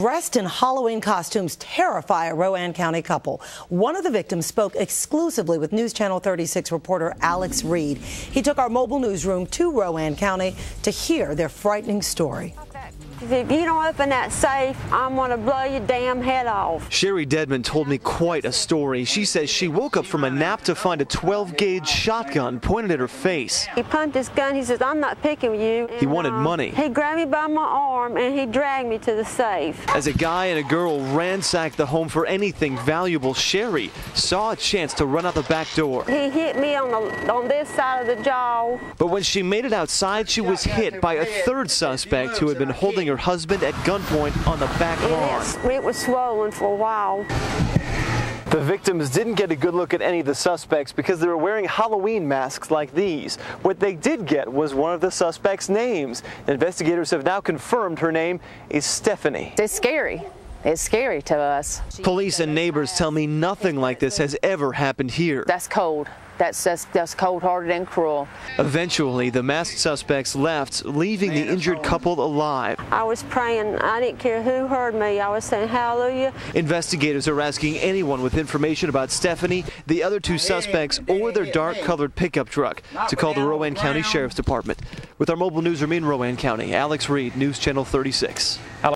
Dressed in Halloween costumes terrify a Rowan County couple. One of the victims spoke exclusively with News Channel 36 reporter Alex Reed. He took our mobile newsroom to Rowan County to hear their frightening story. If you don't open that safe, I'm going to blow your damn head off. Sherry Deadman told me quite a story. She says she woke up from a nap to find a 12 gauge shotgun pointed at her face. He pumped his gun. He says, I'm not picking you. He wanted uh, money. He grabbed me by my arm and he dragged me to the safe. As a guy and a girl ransacked the home for anything valuable, Sherry saw a chance to run out the back door. He hit me on the on this side of the jaw. But when she made it outside, she was hit by a third suspect who had been holding her husband at gunpoint on the back lawn. It, it was swollen for a while. The victims didn't get a good look at any of the suspects because they were wearing Halloween masks like these. What they did get was one of the suspects' names. Investigators have now confirmed her name is Stephanie. It's scary. It's scary to us. Police and neighbors tell me nothing like this has ever happened here. That's cold. That's that's, that's cold-hearted and cruel. Eventually, the masked suspects left, leaving the injured couple alive. I was praying. I didn't care who heard me. I was saying hallelujah. Investigators are asking anyone with information about Stephanie, the other two suspects, or their dark-colored pickup truck to call the Rowan County Sheriff's Department. With our mobile newsroom in Rowan County, Alex Reed, News Channel 36.